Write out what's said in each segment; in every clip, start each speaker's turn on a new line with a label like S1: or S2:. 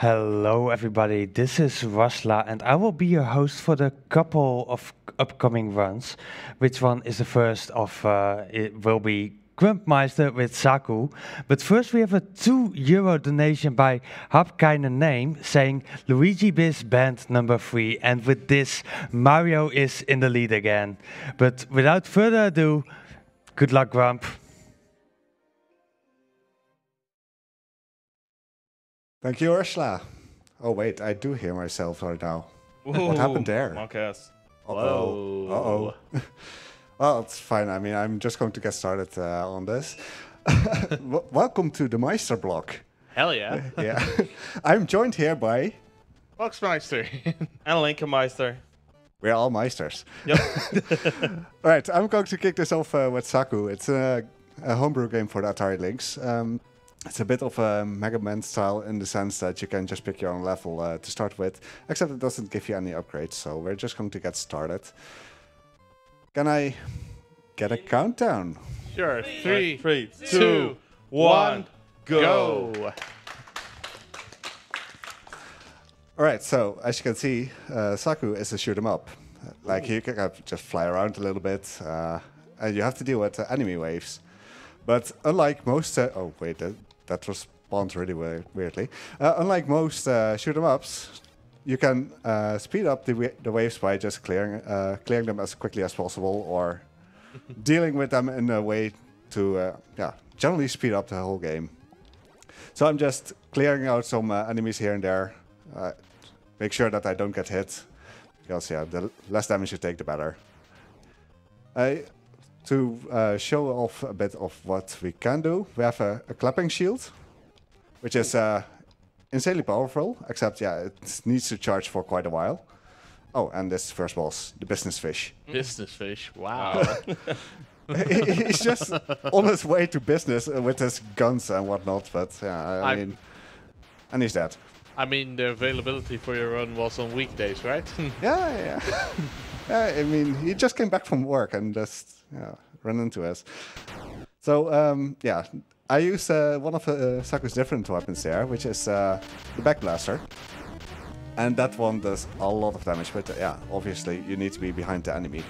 S1: Hello, everybody. This is Rasla, and I will be your host for the couple of upcoming runs. Which one is the first of? Uh, it will be Grumpmeister with Zaku. But first, we have a two euro donation by Hapkainen Name saying Luigi Biz Band number three. And with this, Mario is in the lead again. But without further ado, good luck, Grump.
S2: Thank you, Ursula. Oh, wait, I do hear myself right now. What happened there?
S3: Marcus.
S2: Uh-oh. Uh-oh. well, it's fine. I mean, I'm just going to get started uh, on this. Welcome to the Meister block.
S3: Hell yeah.
S2: Yeah. I'm joined here by...
S3: Boxmeister. and Linkenmeister.
S2: We're all Meisters.
S3: Yep.
S2: All right, I'm going to kick this off uh, with Zaku. It's a, a homebrew game for the Atari Lynx. Um, it's a bit of a Mega Man style in the sense that you can just pick your own level uh, to start with, except it doesn't give you any upgrades. So we're just going to get started. Can I get a countdown?
S3: sure. Three, three, two, one, go.
S2: All right, so as you can see, uh, Zaku is a shoot 'em up. Like you can just fly around a little bit, uh, and you have to deal with uh, enemy waves. But unlike most, uh, oh wait, that, that responds really weir- weirdly. Uh, unlike most uh, shoot 'em ups, you can uh, speed up the, wa- the waves by just clearing uh, clearing them as quickly as possible, or dealing with them in a way to uh, yeah generally speed up the whole game. So I'm just clearing out some uh, enemies here and there. Make sure that I don't get hit, because yeah, the less damage you take, the better. I, to uh, show off a bit of what we can do, we have a, a clapping shield, which is uh, insanely powerful. Except yeah, it needs to charge for quite a while. Oh, and this first boss, the business fish.
S3: Business fish. Wow.
S2: He's just on his way to business uh, with his guns and whatnot. But yeah, I, I
S3: I'm-
S2: mean, and he's dead.
S3: I mean, the availability for your run was on weekdays, right?
S2: Yeah, yeah. yeah, I mean, he just came back from work and just yeah, ran into us. So um, yeah, I use uh, one of uh, Zaku's different weapons there, which is uh, the backblaster. And that one does a lot of damage, but uh, yeah, obviously you need to be behind the enemy.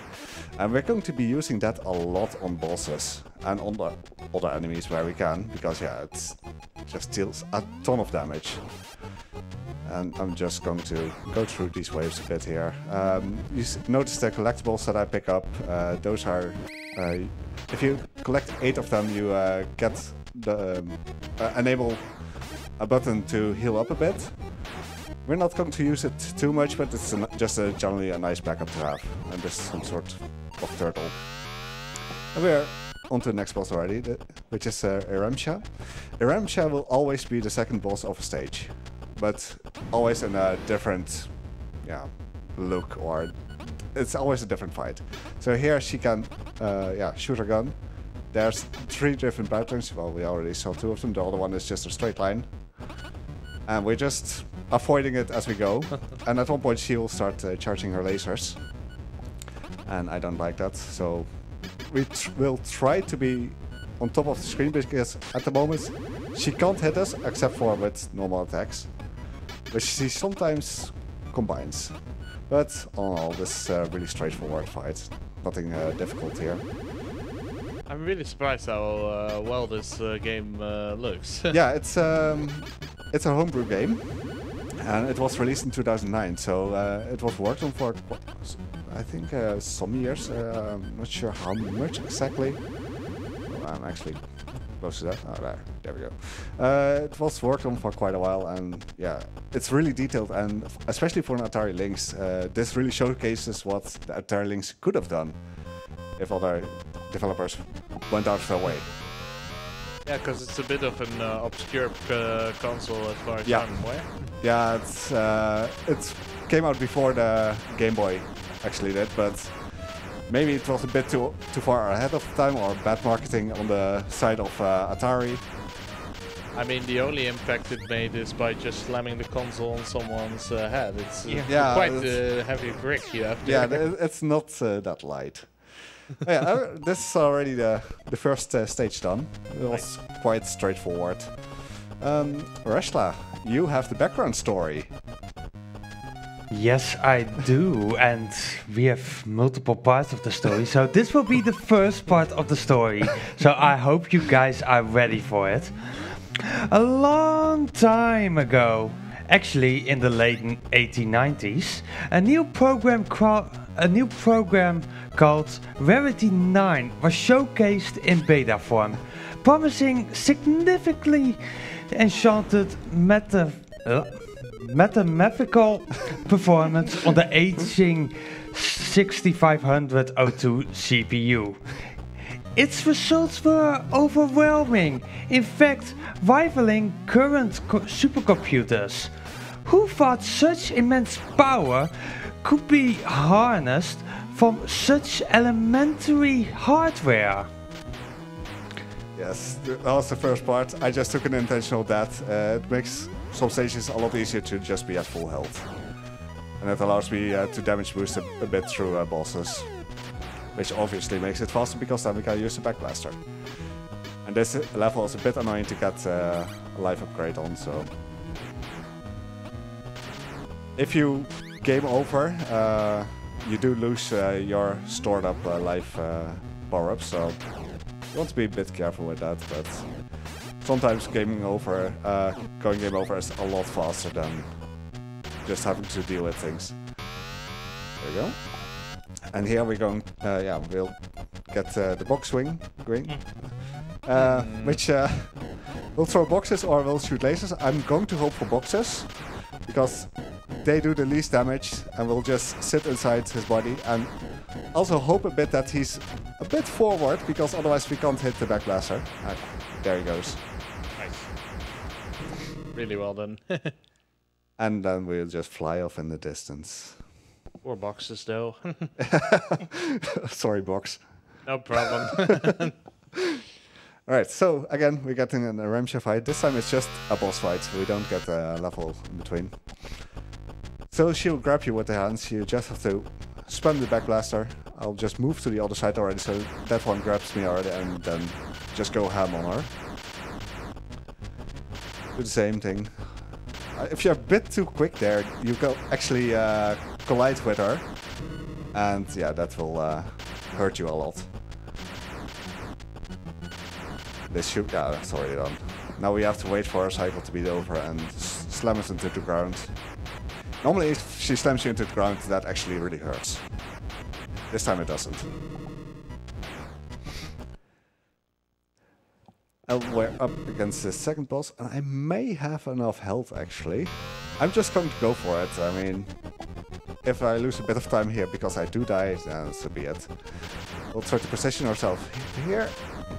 S2: And we're going to be using that a lot on bosses and on the other enemies where we can, because yeah, it just deals a ton of damage. And I'm just going to go through these waves a bit here. Um, you notice the collectibles that I pick up. Uh, those are, uh, if you collect eight of them, you uh, get the um, uh, enable a button to heal up a bit. We're not going to use it too much, but it's an, just a, generally a nice backup to have. And there's some sort of turtle. And we're on to the next boss already, which is uh, Eremsha. Eremsha will always be the second boss of a stage, but always in a different yeah, look or it's always a different fight. So here she can uh, yeah, shoot her gun. There's three different patterns. Well, we already saw two of them. The other one is just a straight line. And we're just avoiding it as we go. and at one point she will start uh, charging her lasers. And I don't like that. So we tr- will try to be on top of the screen because at the moment she can't hit us except for with normal attacks. But she sometimes combines. But all in all, this is a really straightforward fight. Nothing uh, difficult here.
S3: I'm really surprised how uh, well this uh, game uh, looks.
S2: yeah, it's um, it's a homebrew game, and it was released in 2009. So uh, it was worked on for, I think, uh, some years. Uh, I'm not sure how much exactly. Well, I'm actually close to that. Oh, there, there we go. Uh, it was worked on for quite a while, and yeah, it's really detailed, and especially for an Atari Lynx, uh, this really showcases what the Atari Lynx could have done if other developers went out of their way.
S3: yeah, because it's a bit of an uh, obscure uh, console as far as
S2: Yeah.
S3: I'm aware.
S2: Yeah, it's uh, it came out before the Game Boy actually did, but maybe it was a bit too too far ahead of time or bad marketing on the side of uh, Atari.
S3: I mean, the only impact it made is by just slamming the console on someone's uh, head. It's uh,
S2: Yeah,
S3: quite
S2: that's-
S3: a heavy brick you have
S2: Yeah, th- it's not uh, that light. yeah, uh, this is already the the first uh, stage done. It was quite straightforward. Um, Reshla, you have the background story.
S1: Yes, I do, and we have multiple parts of the story. So this will be the first part of the story. So I hope you guys are ready for it. A long time ago, actually in the late 1890s, a new program a new program called Rarity 9 was showcased in beta form, promising significantly enchanted meta mathematical performance on the aging 6500 O2 CPU. Its results were overwhelming, in fact, rivaling current supercomputers. Who thought such immense power could be harnessed from such elementary hardware?
S2: Yes, that was the first part. I just took an intentional death. Uh, it makes some stages a lot easier to just be at full health. And it allows me uh, to damage boost a, a bit through uh, bosses. Which obviously makes it faster because then we can use the backblaster. And this level is a bit annoying to get uh, a life upgrade on, so... If you game over, uh, you do lose uh, your stored up uh, life power-up, so you want to be a bit careful with that, but sometimes gaming over, uh, going game over is a lot faster than just having to deal with things. There we go. And here we're going, uh, yeah, we'll get uh, the box swing, green, uh, which uh, will throw boxes or will shoot lasers. I'm going to hope for boxes because they do the least damage and will just sit inside his body and also hope a bit that he's a bit forward because otherwise we can't hit the backblaster. Ah, there he goes
S3: really well done.
S2: and then we'll just fly off in the distance.
S3: Four boxes, though.
S2: Sorry, box.
S3: No problem.
S2: All right, so again, we're getting a Ramsha fight. This time it's just a boss fight, so we don't get a level in between. So she'll grab you with the hands. You just have to spam the back blaster. I'll just move to the other side already, so that one grabs me already, and then just go ham on her do the same thing. Uh, if you're a bit too quick there, you can actually uh, collide with her. And yeah, that will uh, hurt you a lot. This yeah, that's already done. Now we have to wait for her cycle to be over and slam us into the ground. Normally if she slams you into the ground, that actually really hurts. This time it doesn't. And we're up against the second boss, and I may have enough health actually. I'm just going to go for it. I mean, if I lose a bit of time here because I do die, then so be it. We'll try to position ourselves here,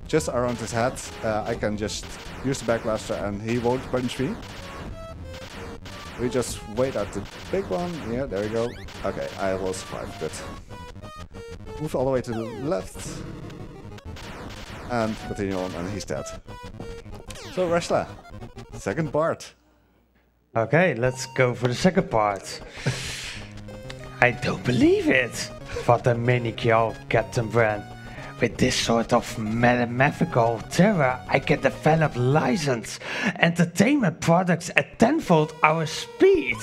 S2: just around his head. Uh, I can just use the backblaster and he won't punch me. We just wait at the big one. Yeah, there we go. Okay, I will survive. Good. Move all the way to the left and continue on, and he's dead. So, Wrestler, second part.
S1: Okay, let's go for the second part. I don't believe it, thought the maniacal Captain Bran. With this sort of mathematical terror, I can develop licensed entertainment products at tenfold our speed.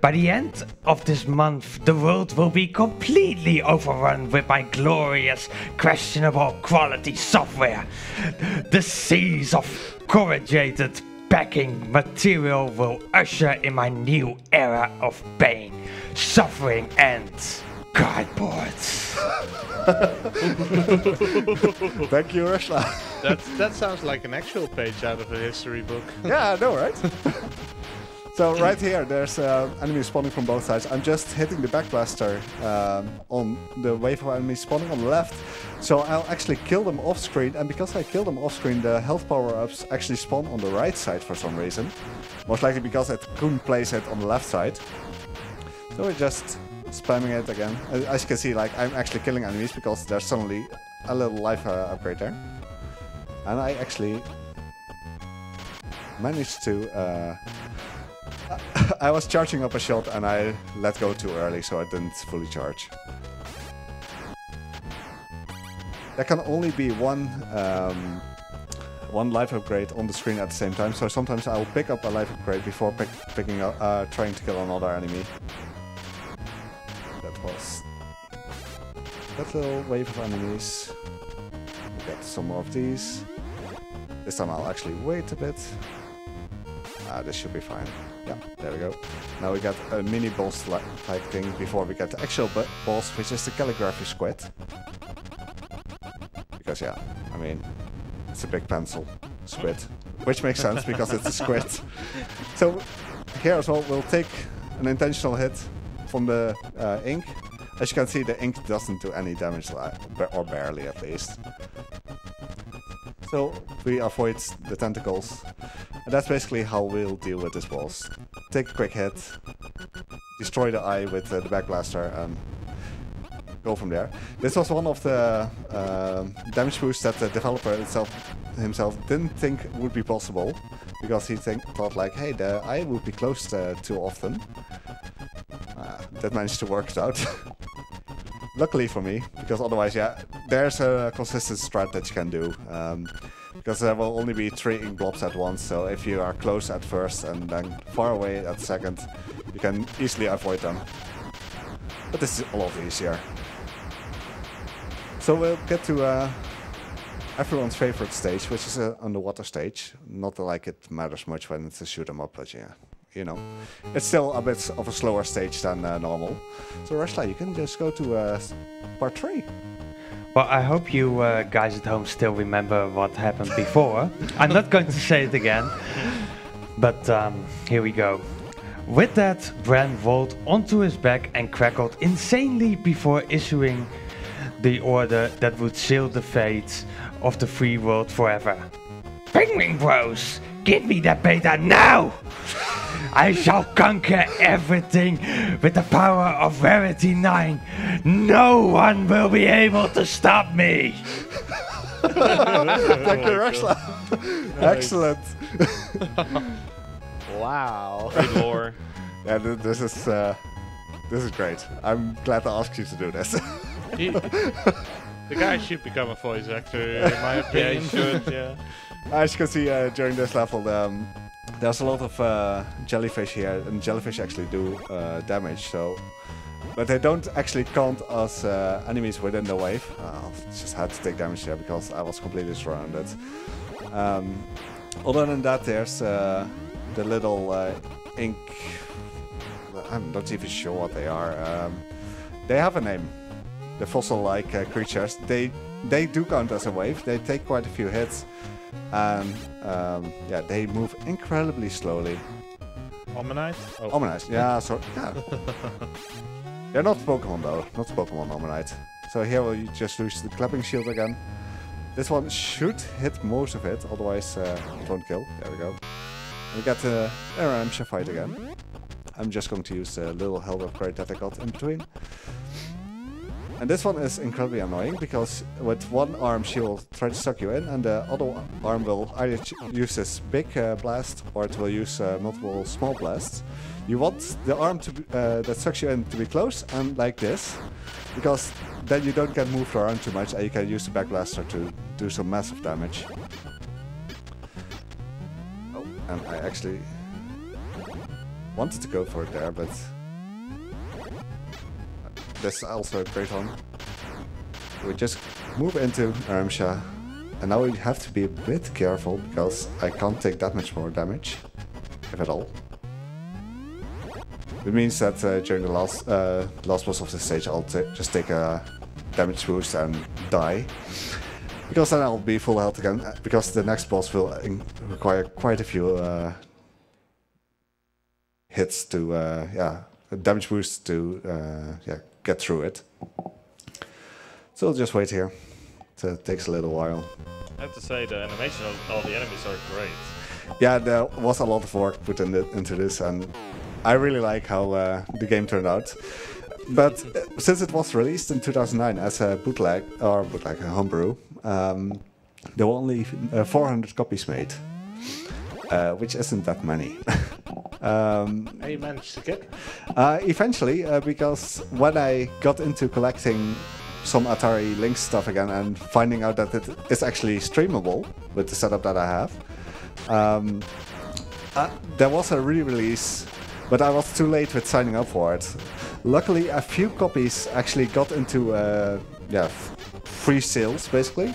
S1: By the end of this month, the world will be completely overrun with my glorious, questionable quality software. The seas of corrugated packing material will usher in my new era of pain, suffering, and cardboard.
S2: Thank you, Ursula.
S3: that, that sounds like an actual page out of a history book.
S2: yeah, I know, right? So right here, there's uh, enemies spawning from both sides. I'm just hitting the backblaster um, on the wave of enemies spawning on the left. So I'll actually kill them off screen. And because I kill them off screen, the health power-ups actually spawn on the right side for some reason. Most likely because I couldn't place it on the left side. So we're just spamming it again. As you can see, like I'm actually killing enemies because there's suddenly a little life uh, upgrade there. And I actually managed to uh, I was charging up a shot and I let go too early, so I didn't fully charge. There can only be one um, one life upgrade on the screen at the same time. So sometimes I'll pick up a life upgrade before pick, picking up, uh, trying to kill another enemy. That was that little wave of enemies. Get some more of these. This time I'll actually wait a bit. Ah, this should be fine. Yeah, there we go. Now we got a mini boss type thing before we get the actual boss, which is the calligraphy squid. Because yeah, I mean, it's a big pencil squid, which makes sense because it's a squid. So here as well, we'll take an intentional hit from the uh, ink. As you can see, the ink doesn't do any damage, or barely at least. So we avoid the tentacles. And that's basically how we'll deal with this boss. Take a quick hit, destroy the eye with uh, the back blaster, and go from there. This was one of the uh, damage boosts that the developer itself himself didn't think would be possible because he think, thought like, hey, the eye would be closed uh, too often. Uh, that managed to work out. Luckily for me, because otherwise, yeah, there's a consistent strat that you can do. Um, because there will only be three blobs at once, so if you are close at first and then far away at second, you can easily avoid them. But this is a lot easier. So we'll get to uh, everyone's favorite stage, which is an underwater stage. Not like it matters much when it's a shoot 'em up, but yeah, you know, it's still a bit of a slower stage than uh, normal. So Rushla, you can just go to uh, part three.
S1: Well, I hope you uh, guys at home still remember what happened before. I'm not going to say it again, but um, here we go. With that, Bran rolled onto his back and crackled insanely before issuing the order that would seal the fate of the free world forever. Penguin Bros, give me that beta now! I shall conquer everything with the power of Rarity 9. No one will be able to stop me!
S2: Thank you, Rushla. Excellent.
S3: wow.
S4: Good lore.
S2: Yeah, this is uh, this is great. I'm glad to ask you to do this.
S3: He, the guy should become a voice actor, in my opinion.
S4: yeah, he should. Yeah.
S2: As you can see uh, during this level, um, there's a lot of uh, jellyfish here, and jellyfish actually do uh, damage. So, but they don't actually count as uh, enemies within the wave. I just had to take damage here because I was completely surrounded. Um, other than that, there's uh, the little uh, ink. I'm not even sure what they are. Um, they have a name the fossil-like uh, creatures, they they do count as a wave. They take quite a few hits, and um, yeah, they move incredibly slowly.
S3: Omanyte?
S2: Oh. Omanyte, yeah, so yeah. They're not Pokemon though, not Pokemon Omanyte. So here we'll just use the clapping shield again. This one should hit most of it, otherwise uh, it won't kill. There we go. We got the uh, Aramsha fight again. I'm just going to use the little health upgrade that I got in between. And this one is incredibly annoying because with one arm she will try to suck you in and the other arm will either use this big uh, blast or it will use uh, multiple small blasts. You want the arm to be, uh, that sucks you in to be close and like this because then you don't get moved around too much and you can use the back blaster to do some massive damage. Oh, and I actually wanted to go for it there, but that's also a great one. We just move into Aramsha. And now we have to be a bit careful because I can't take that much more damage, if at all. It means that uh, during the last uh, last boss of the stage I'll just take a damage boost and die. Because then I'll be full health again, uh, because the next boss will require quite a few uh, hits to, uh, yeah, damage boost to, uh, yeah, get through it. So we'll just wait here. So it takes a little while.
S4: I have to say the animation of all the enemies are great.
S2: Yeah, there was a lot of work put in the, into this, and I really like how uh, the game turned out. But uh, since it was released in 2009 as a bootleg or bootleg a homebrew, um, there were only uh, 400 copies made, uh, which isn't that many.
S3: Um, you managed to get?
S2: Uh, eventually, uh, because when I got into collecting some Atari Lynx stuff again and finding out that it is actually streamable with the setup that I have. Um, uh, there was a re-release, but I was too late with signing up for it. Luckily, a few copies actually got into uh, yeah f- free sales basically,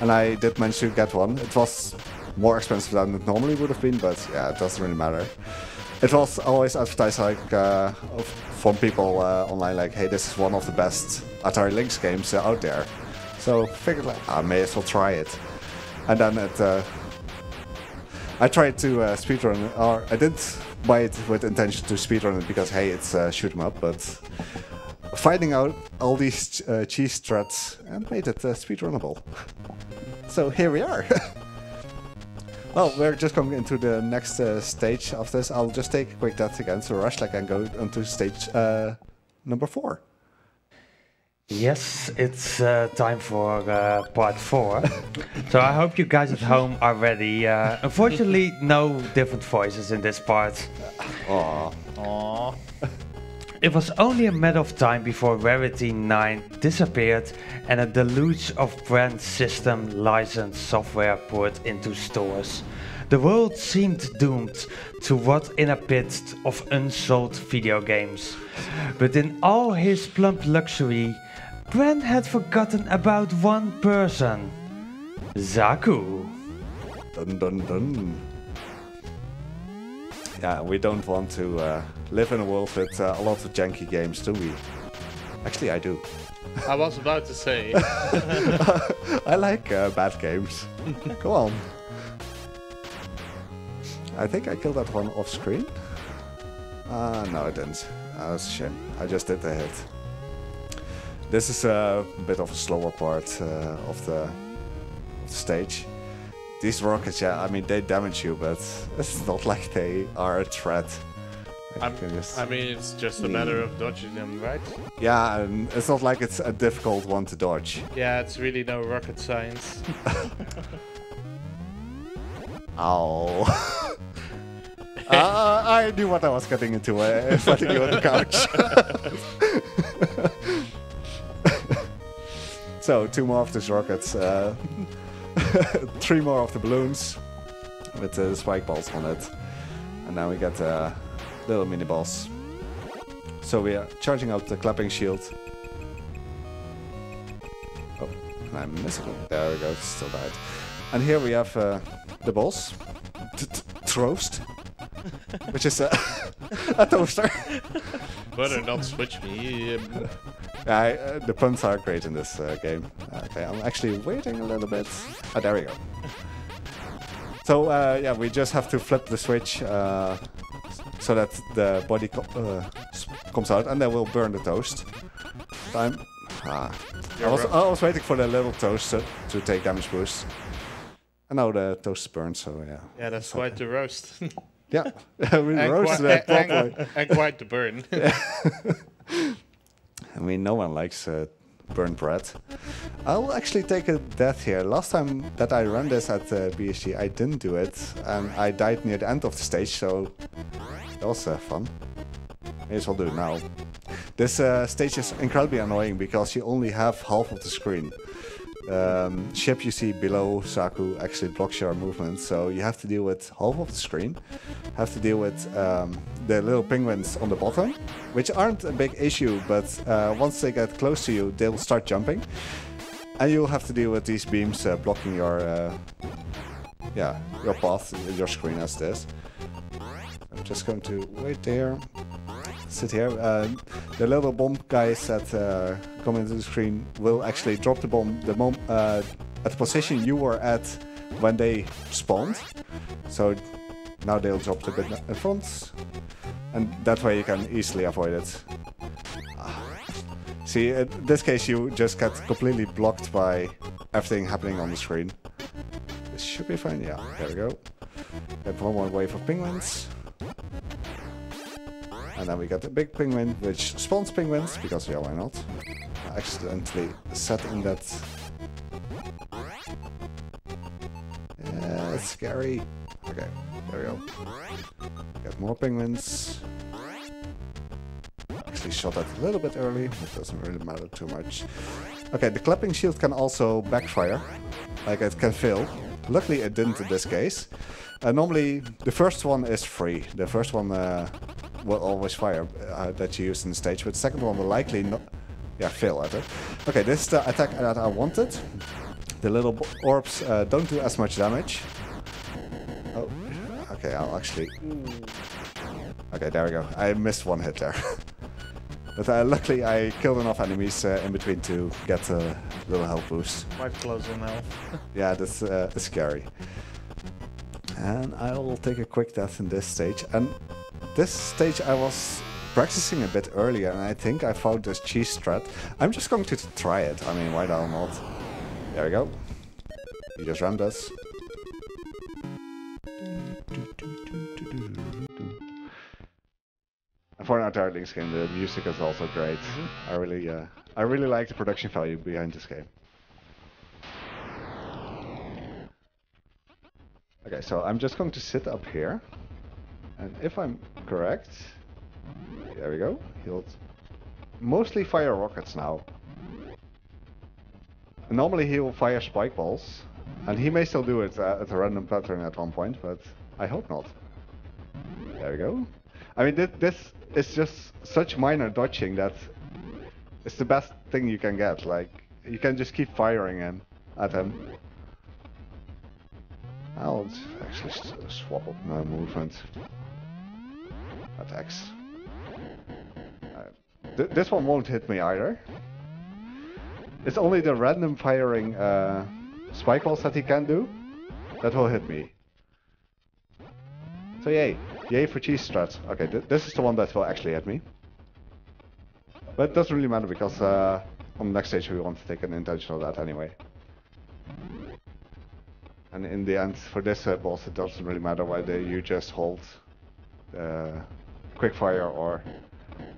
S2: and I did manage to get one. It was more expensive than it normally would have been, but yeah, it doesn't really matter. It was always advertised like uh, from people uh, online, like, "Hey, this is one of the best Atari Lynx games uh, out there." So figured like, I may as well try it, and then it. Uh, I tried to uh, speedrun it, or I did buy it with intention to speedrun it because hey, it's uh, shoot 'em up, but finding out all these uh, cheese threads and made it speedrunnable. so here we are. well, we're just going into the next uh, stage of this. I'll just take a quick death again to rush like and go onto stage uh, number four.
S1: Yes, it's uh, time for uh, part four. so I hope you guys at home are ready. Uh, unfortunately, no different voices in this part.
S2: Aww.
S3: Aww.
S1: It was only a matter of time before Rarity 9 disappeared and a deluge of brand system licensed software poured into stores. The world seemed doomed to rot in a pit of unsold video games. But in all his plump luxury, Brand had forgotten about one person Zaku.
S2: Dun dun dun. Yeah, we don't want to uh, live in a world with uh, a lot of janky games, do we? Actually, I do.
S3: I was about to say.
S2: I like uh, bad games. Go on. I think I killed that one off screen. Uh, no, I didn't. Uh, that's a shame. I just did the hit. This is a bit of a slower part uh, of, the, of the stage. These rockets, yeah, I mean, they damage you, but it's not like they are a threat. I just-
S3: I mean, it's just a matter of dodging them, right?
S2: yeah, and it's not like it's a difficult one to dodge.
S3: Yeah, it's really no rocket science.
S2: Ow. uh, I knew what I was getting into uh, fighting you on the couch. so, two more of these rockets, uh, three more of the balloons with the spike balls on it. And now we get a little mini boss. So, we are charging out the clapping shield. Oh, and I'm missing it. There we go, still died. And here we have uh, the boss, T- t- which is a, a toaster.
S3: Better not switch me.
S2: Yeah, I, uh, the puns are great in this uh, game. Okay, I'm actually waiting a little bit. Oh, there we go. So uh, yeah, we just have to flip the switch uh, so that the body co- uh, comes out, and then we'll burn the toast. Time. Ah. I was, I was waiting for the little toast to, to take damage boost. And now the toast is burned, so yeah.
S3: Yeah, that's quite the roast.
S2: Yeah, we
S3: and,
S2: roasted
S3: quite,
S2: it properly.
S3: and, and quite the burn.
S2: I mean, no one likes uh, burnt bread. I'll actually take a death here. Last time that I ran this at uh, BSG, I didn't do it, and I died near the end of the stage, so that was uh, fun. May as well do it now. This uh, stage is incredibly annoying because you only have half of the screen. Um, ship you see below Zaku actually blocks your movement, so you have to deal with half of the screen. Have to deal with um, the little penguins on the bottom, which aren't a big issue, but uh, once they get close to you, they'll start jumping, and you'll have to deal with these beams uh, blocking your, uh, yeah, your path, your screen as this. I'm just going to wait there, sit here. Uh, the little bomb guys that uh, come into the screen will actually drop the bomb the mom uh, at the position you were at when they spawned. So now they'll drop the bit in front, and that way you can easily avoid it. Ah. See, in this case you just get completely blocked by everything happening on the screen. This should be fine. Yeah, there we go. Get one more wave of penguins. And then we got the big penguin, which spawns penguins, because yeah, why not? I accidentally set in that... Uh, yeah, it's scary. Okay, there we go. Get more penguins. Actually shot that a little bit early, it doesn't really matter too much. Okay, the clapping shield can also backfire. Like it can fail. Luckily it didn't in this case. Uh, normally the first one is free. The first one uh, will always fire uh, that you use in the stage, but the second one will likely not yeah, fail at it. Okay, this is the attack that I wanted. The little orbs uh, don't do as much damage. Oh, okay, I'll actually... Okay, there we go. I missed one hit there. but uh, luckily I killed enough enemies uh, in between to get a little health boost.
S3: Quite close on health.
S2: Yeah, that's uh, scary. And I will take a quick death in this stage. And this stage I was practicing a bit earlier, and I think I found this cheese strat. I'm just going to try it. I mean, why the hell not? There we go. You just rammed us. For an Atari Lynx game, the music is also great. I really, uh, I really like the production value behind this game. Okay, so I'm just going to sit up here. And if I'm correct, there we go. He'll mostly fire rockets now. Normally he will fire spike balls, and he may still do it uh, at a random pattern at one point, but I hope not. There we go. I mean, thi- this is just such minor dodging that it's the best thing you can get. Like, you can just keep firing him at him. I'll actually swap up my movement. Attacks. Uh, th- this one won't hit me either. It's only the random firing uh, spike balls that he can do that will hit me. So yay. Yay for cheese strats. Okay, th- this is the one that will actually hit me. But it doesn't really matter because uh, on the next stage we want to take an intentional that anyway. And in the end, for this uh, boss, it doesn't really matter whether you just hold uh, quick fire or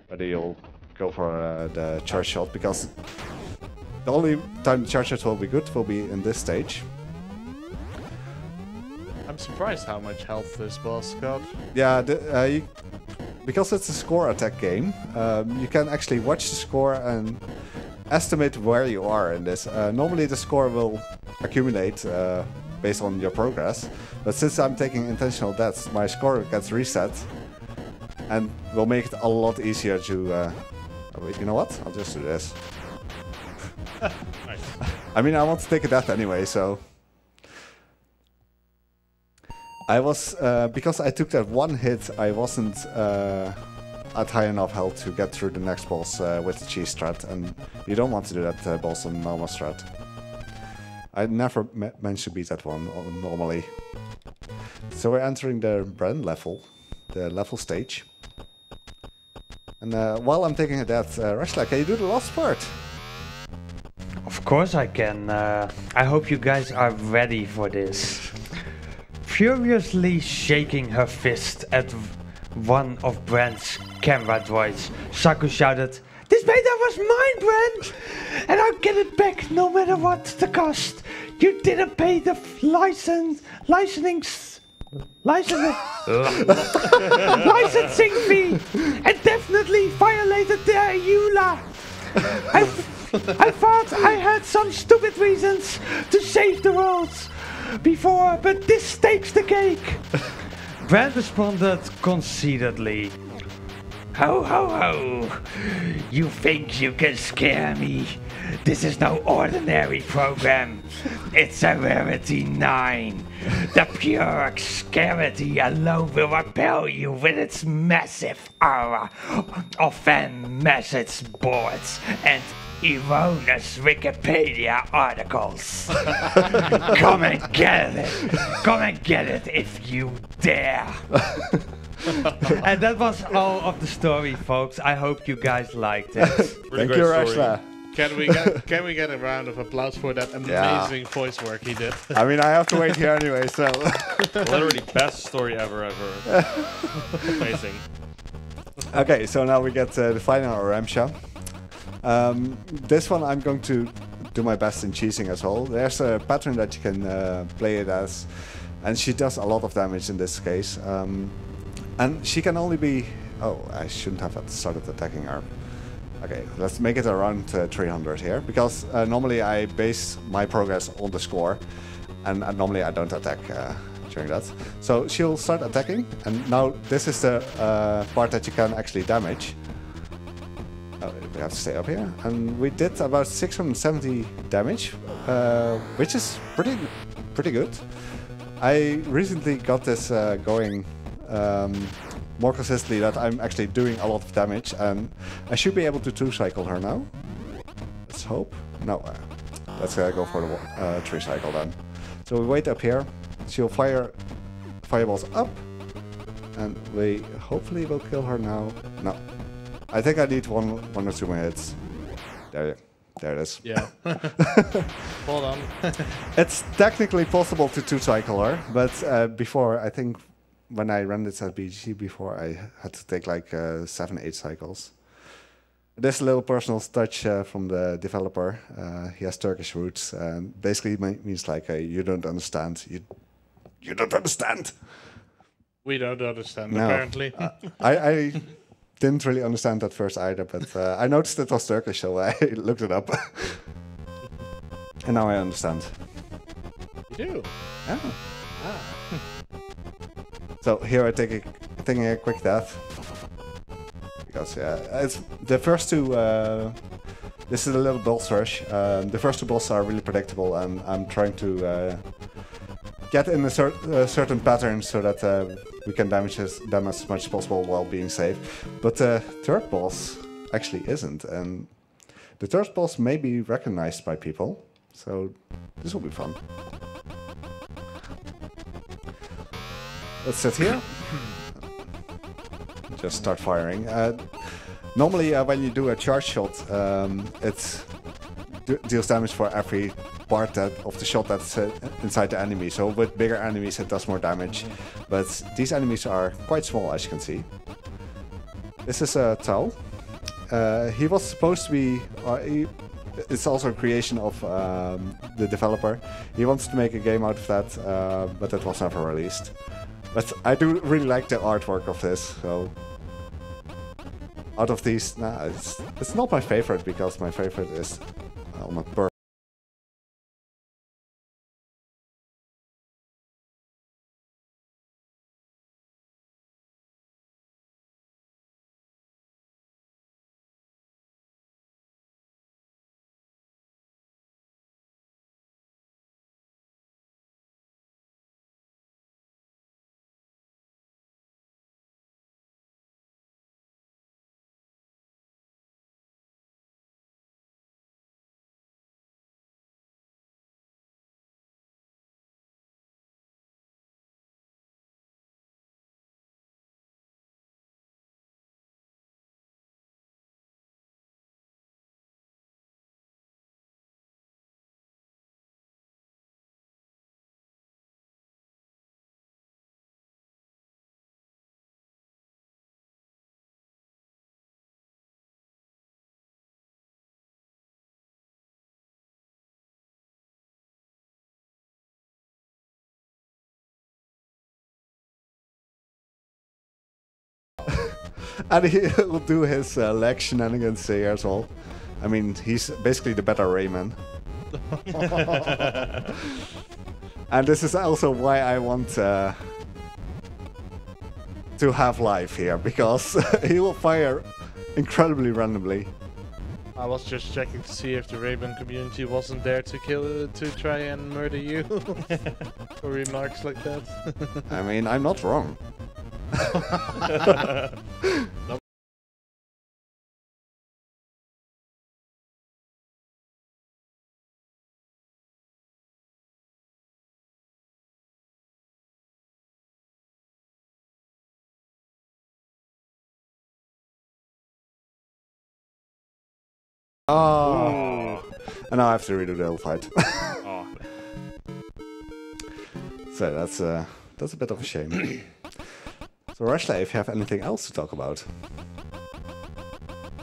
S2: whether you'll go for uh, the charge shot because the only time the charge shot will be good will be in this stage.
S3: I'm surprised how much health this boss got.
S2: Yeah, the, uh, you, because it's a score attack game, um, you can actually watch the score and estimate where you are in this. Uh, normally, the score will accumulate uh, based on your progress, but since I'm taking intentional deaths, my score gets reset and will make it a lot easier to. Uh, oh, wait, you know what? I'll just do this.
S4: Nice.
S2: I mean, I want to take a death anyway, so. I was uh, because I took that one hit. I wasn't uh, at high enough health to get through the next boss uh, with the cheese strat, and you don't want to do that uh, boss on normal strat. I never ma- managed to beat that one normally. So we're entering the brand level, the level stage. And uh, while I'm taking death, uh, Rashla, can you do the last part?
S1: Of course I can. Uh, I hope you guys are ready for this. Furiously shaking her fist at one of Brand's camera droids, Zaku shouted, This beta was mine, Brand! And I'll get it back no matter what the cost. You didn't pay the license, licensing, s- licensing, licensing fee, and definitely violated the EULA. I, I thought I had some stupid reasons to save the world before, but this takes the cake. Brand responded conceitedly. Ho ho ho! You think you can scare me? This is no ordinary program. It's a rarity 9. The pure scarcity alone will repel you with its massive aura of fan message boards and erroneous Wikipedia articles. Come and get it! Come and get it if you dare! and that was all of the story, folks. I hope you guys liked it.
S4: Really
S2: Thank you,
S4: story.
S2: Rashla.
S3: Can we get can we get a round of applause for that
S2: Yeah.
S3: amazing voice work he did?
S2: I mean, I have to wait here anyway, so.
S4: Literally best story ever I've. Amazing.
S2: okay, so now we get uh, the final Ramsha. Um, this one I'm going to do my best in cheesing as well. There's a pattern that you can uh, play it as, and she does a lot of damage in this case. Um, and she can only be. Oh, I shouldn't have started attacking her. Okay, let's make it around uh, 300 here because uh, normally I base my progress on the score, and uh, normally I don't attack uh, during that. So she'll start attacking, and now this is the uh, part that you can actually damage. Oh, we have to stay up here, and we did about 670 damage, uh, which is pretty pretty good. I recently got this going um, more consistently that I'm actually doing a lot of damage and I should be able to two cycle her now. Let's hope. No, uh, let's uh, go for the uh, three cycle then. So we wait up here. She'll fire fireballs up and we hopefully will kill her now. No. I think I need one one or two more hits. There you there it is.
S3: Yeah. Hold on.
S2: It's technically possible to two cycle her, but uh, before I think when I ran this at BGC before, I had to take like uh, seven, eight cycles. This little personal touch uh, from the developer. Uh, he has Turkish roots, and basically me- means like uh, you don't understand. You you don't understand.
S3: We don't understand,
S2: No.
S3: apparently.
S2: Uh, I, I didn't really understand that first either, but uh, I noticed it was Turkish, so I looked it up. and now I understand.
S3: you do.
S2: Yeah. So here I take a, taking a quick death. Because yeah, it's the first two. Uh, this is a little boss rush. Um, the first two bosses are really predictable, and I'm trying to uh, get in a cer- uh, certain pattern so that uh, we can damage them as much as possible while being safe. But the third boss actually isn't, and the third boss may be recognized by people. So this will be fun. Let's sit here. Just start firing. Uh, normally, uh, when you do a charge shot, um, it deals damage for every part that, of the shot that's uh, inside the enemy. So with bigger enemies, it does more damage. But these enemies are quite small, as you can see. This is a uh, Tau. Uh, he was supposed to be. Uh, he, it's also a creation of um, the developer. He wants to make a game out of that, uh, but it was never released. But I do really like the artwork of this. So out of these, nah, it's it's not my favorite because my favorite is um, Alma Per. and he will do his uh, leg shenanigans here as well. I mean, he's basically the better Rayman. and this is also why I want uh, to have life here because he will fire incredibly randomly.
S3: I was just checking to see if the Rayman community wasn't there to kill, to try and murder you for remarks like that.
S2: I mean, I'm not wrong. Oh. And now I have to redo the whole fight.
S4: Oh,
S2: so that's uh, that's a bit of a shame. so Rashla, if you have anything else to talk about.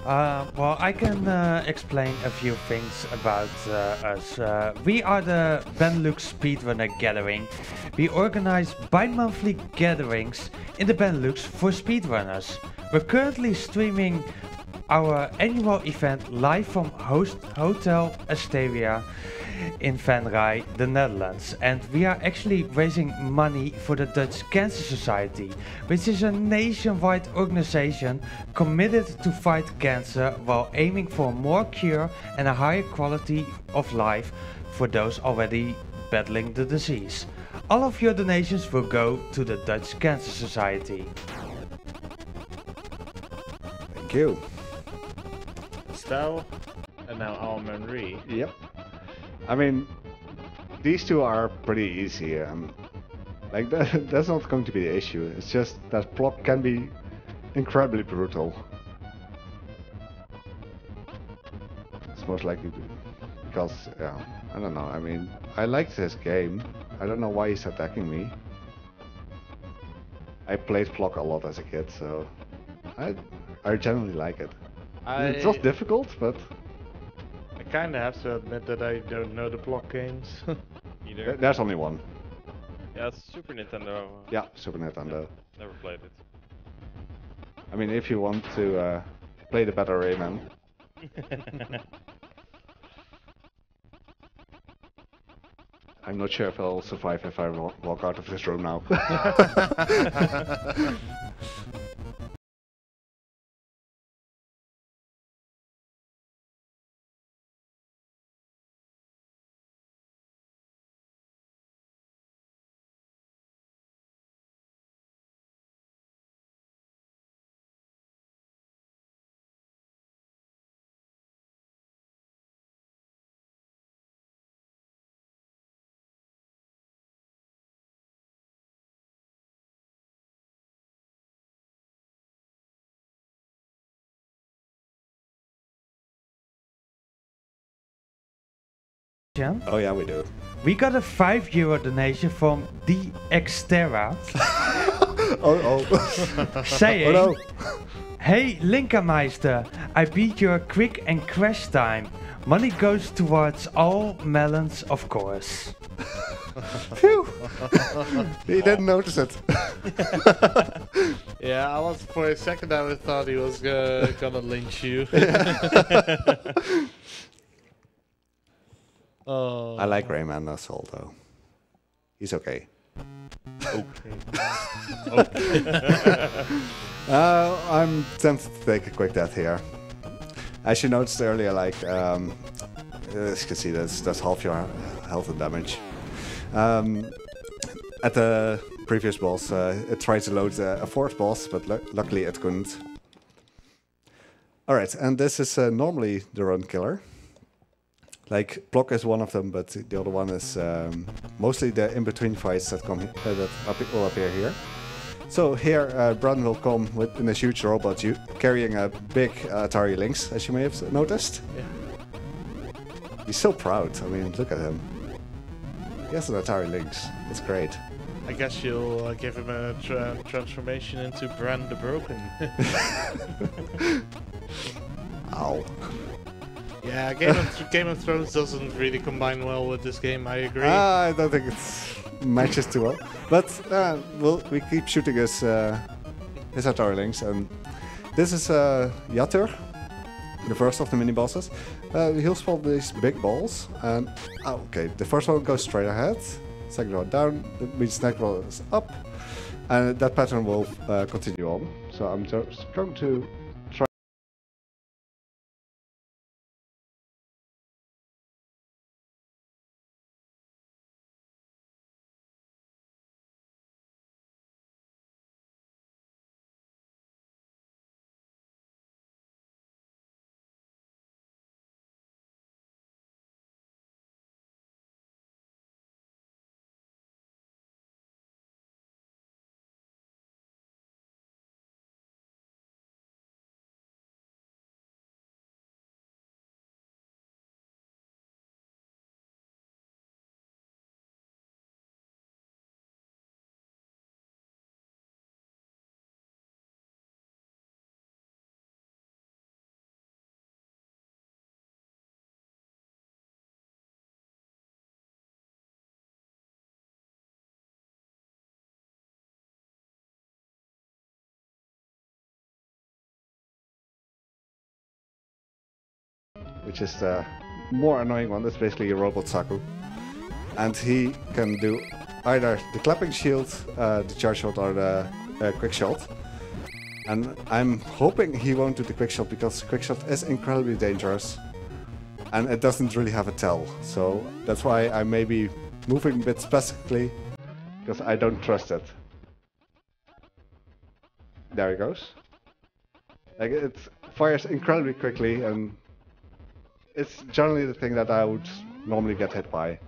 S1: Uh, well, I can uh, explain a few things about uh, us. Uh, we are the Benelux Speedrunner Gathering. We organize bi-monthly gatherings in the Benelux for speedrunners. We're currently streaming our annual event live from host Hotel Asteria in Venray, the Netherlands. And we are actually raising money for the Dutch Cancer Society, which is a nationwide organization committed to fight cancer while aiming for more cure and a higher quality of life for those already battling the disease. All of your donations will go to the Dutch Cancer Society.
S2: Thank you.
S3: Style, and now Almenry.
S2: Yep. I mean, these two are pretty easy. Um, like that, that's not going to be the issue. It's just that Plok can be incredibly brutal. It's most likely to, because yeah, I don't know. I mean, I like this game. I don't know why he's attacking me. I played Plok a lot as a kid, so I I generally like it.
S3: I,
S2: It's not difficult, but
S3: I kind of have to admit that I don't know the Plok games.
S4: Either.
S2: there's only one.
S4: Yeah, Super Nintendo.
S2: Yeah, Super Nintendo.
S4: Never played it.
S2: I mean, if you want to uh, play the better Rayman, I'm not sure if I'll survive if I walk out of this room now. oh yeah, we do.
S1: We got a 5 euro donation from the Xterra
S2: Oh oh.
S1: saying,
S2: oh no.
S1: Hey Linkermeister, I beat your quick and crash time. Money goes towards all melons, of course.
S2: Phew. he didn't notice it.
S3: yeah, I was for a second I thought he was uh, gonna lynch you. Oh.
S2: I like Rayman as well, though. He's okay. Uh, I'm tempted to take a quick death here. As you noticed earlier, like, um, as you can see, that's, that's half your health and damage. Um, at the previous boss, uh, it tried to load uh, a fourth boss, but luckily it couldn't. Alright, and this is uh, normally the run killer. Like, Block is one of them, but the other one is um, mostly the in-between fights that come uh, that will appear here. So here, uh, Brun will come with in a huge robot, you carrying a big uh, Atari Lynx, as you may have noticed.
S3: Yeah.
S2: He's so proud. I mean, look at him. He has an Atari Lynx. It's great.
S3: I guess you'll uh, give him a tra- transformation into Bran the Broken.
S2: Ow.
S3: Yeah, Game of, Game of Thrones doesn't really combine well with this game, I agree.
S2: Ah, I don't think it matches too well. But uh, we'll, we keep shooting his, uh, his Atari Lynx. And this is uh, Yatur, the first of the mini bosses. Uh, he'll spawn these big balls. And oh, okay, the first one goes straight ahead. Second one down. That means next one is up. And that pattern will uh, continue on. So I'm just going to which is the more annoying one. That's basically a robot Zaku. And he can do either the clapping shield, uh, the charge shot, or the uh, quick shot. And I'm hoping he won't do the quick shot because quick shot is incredibly dangerous. And it doesn't really have a tell. So that's why I may be moving a bit specifically because I don't trust it. There he goes. Like it fires incredibly quickly and it's generally the thing that I would normally get hit by.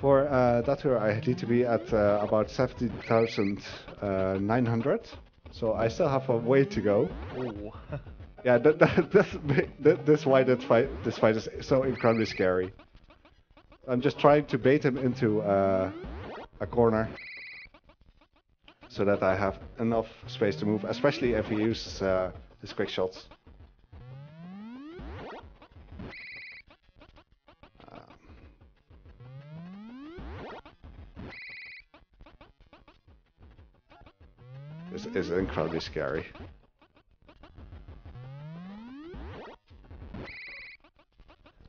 S2: For uh, that hero I need to be at uh, about 70,900 so I still have a way to go.
S4: Ooh.
S2: Yeah, that, that, that's why that fight, this fight is so incredibly scary. I'm just trying to bait him into uh, a corner so that I have enough space to move, especially if he uses uh, his quick shots. Is incredibly scary.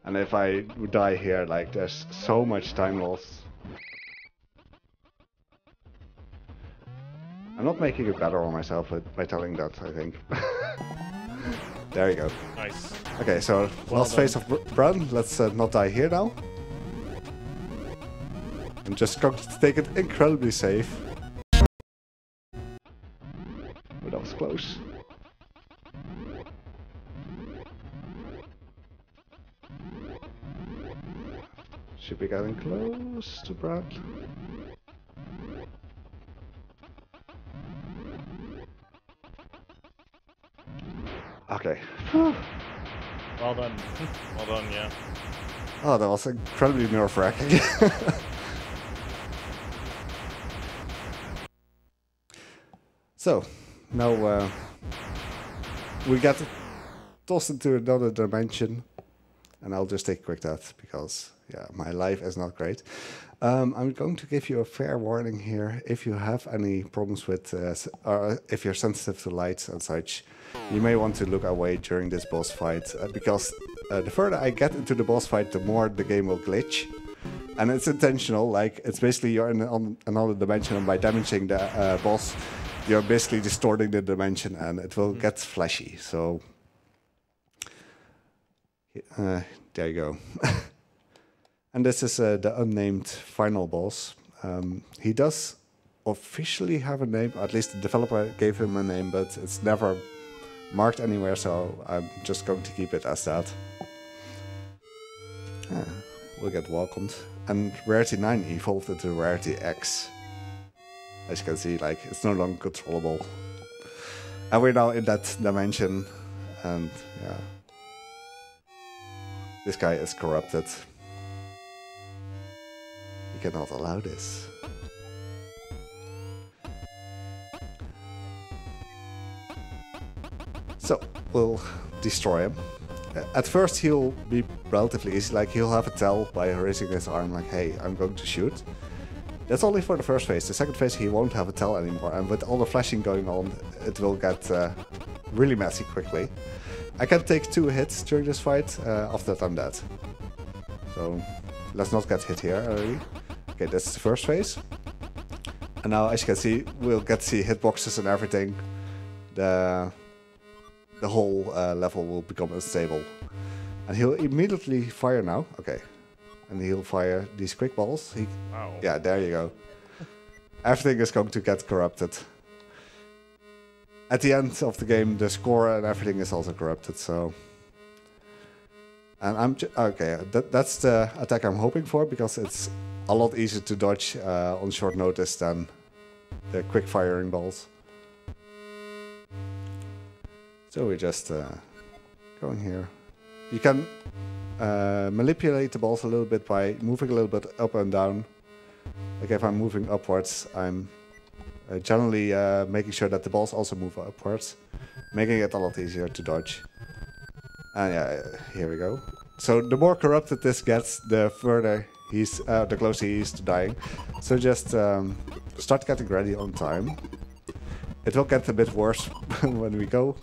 S2: And if I die here, like, there's so much time lost. I'm not making it better on myself by telling that, I think. there you go.
S4: Nice.
S2: Okay, so
S3: Well
S2: last
S3: done.
S2: phase of run. Let's uh, not die here now. I'm just going to take it incredibly safe. Close to Brad. Okay.
S3: Well done.
S4: Well done, yeah.
S2: Oh, that was incredibly nerve wracking. so, now uh, we got tossed into another dimension, and I'll just take a quick that because, yeah, my life is not great. Um, I'm going to give you a fair warning here. If you have any problems with, uh, or if you're sensitive to lights and such, you may want to look away during this boss fight uh, because uh, the further I get into the boss fight, the more the game will glitch. And it's intentional, like it's basically you're in on another dimension, and by damaging the uh, boss, you're basically distorting the dimension, and it will get flashy. So, uh, there you go. and this is uh, the unnamed final boss. Um, he does officially have a name, at least the developer gave him a name, but it's never marked anywhere, so I'm just going to keep it as that. Yeah, we'll get welcomed. And Rarity 9 evolved into Rarity X. As you can see, like, it's no longer controllable. And we're now in that dimension, and yeah. This guy is corrupted. Cannot allow this. So, we'll destroy him. Uh, At first, he'll be relatively easy, like he'll have a tell by raising his arm, like, hey, I'm going to shoot. That's only for the first phase. The second phase, he won't have a tell anymore, and with all the flashing going on, it will get uh, really messy quickly. I can take two hits during this fight, uh, after that, I'm dead. So, let's not get hit here. Okay, that's the first phase. And now, as you can see, we'll get to see hitboxes and everything. The the whole uh, level will become unstable. And he'll immediately fire now. Okay. And he'll fire these quick balls. He,
S4: Wow.
S2: yeah, there you go. Everything is going to get corrupted. At the end of the game, the score and everything is also corrupted, so... And I'm... Okay, that, that's the attack I'm hoping for, because it's a lot easier to dodge uh, on short notice than the quick firing balls. So we're just uh, going here. You can uh, manipulate the balls a little bit by moving a little bit up and down. Like if I'm moving upwards, I'm uh, generally uh, making sure that the balls also move upwards, making it a lot easier to dodge. And yeah, here we go. So the more corrupted this gets, the further he's, uh, the closer he is to dying. So just um, start getting ready on time. It will get a bit worse when we go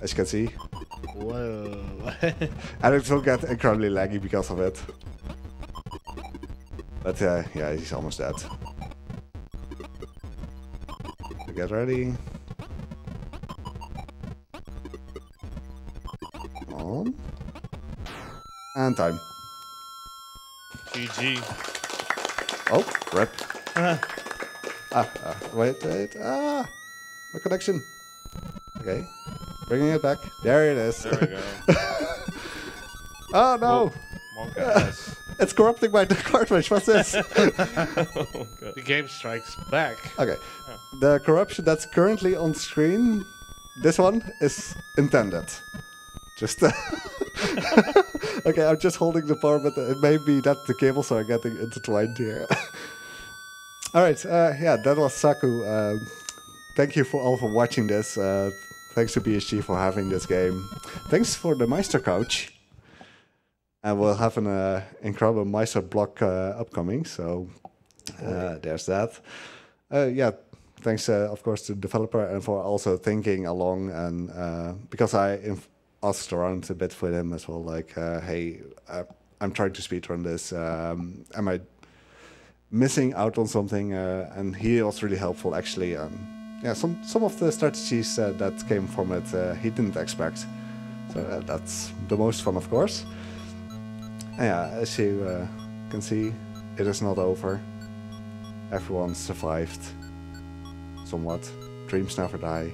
S2: as you can see.
S3: Whoa.
S2: And it will get incredibly laggy because of it. But uh, yeah, he's almost dead. Get ready. On. And time.
S3: GG.
S2: Oh, rip. ah, ah, wait, wait. Ah, my connection. Okay, bringing it back. There it is.
S4: There we go.
S2: oh no,
S4: ass.
S2: it's corrupting my cartridge. What's this?
S4: oh.
S3: The game strikes back.
S2: okay, the corruption that's currently on screen, this one is intended. Just. okay, I'm just holding the bar, but it may be that the cables are getting intertwined here. all right, uh, yeah, that was Zaku. Um, thank you for all for watching this. Uh, thanks to BSG for having this game. Thanks for the Meister Couch. And we'll have an uh, incredible Meister block uh, upcoming. So uh, there's that. Uh, yeah, thanks of course to the developer and for also thinking along and because I asked around a bit for him as well. Like, uh, hey, uh, I'm trying to speedrun this. Um, am I missing out on something? Uh, and he was really helpful actually. Um, yeah, some some of the strategies uh, that came from it uh, he didn't expect. So uh, that's the most fun, of course. And yeah, as you can see, it is not over. Everyone survived, somewhat. Dreams never die.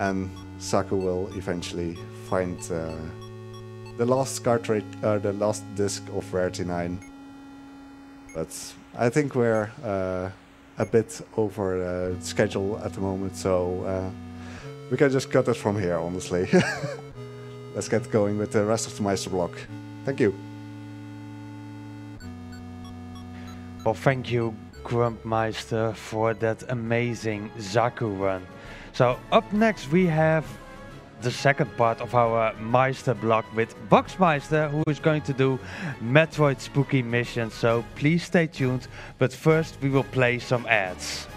S2: And Zaku will eventually find uh, the last cartridge, uh, the last disc of Rarity 9. But I think we're uh, a bit over uh, schedule at the moment, so uh, we can just cut it from here, honestly. Let's get going with the rest of the Meister block. Thank you.
S1: Well, thank you, Grumpmeister, for that amazing Zaku run. So up next we have the second part of our Meister block with Boxmeister, who is going to do Metroid Spooky Mission. So please stay tuned. But first we will play some ads.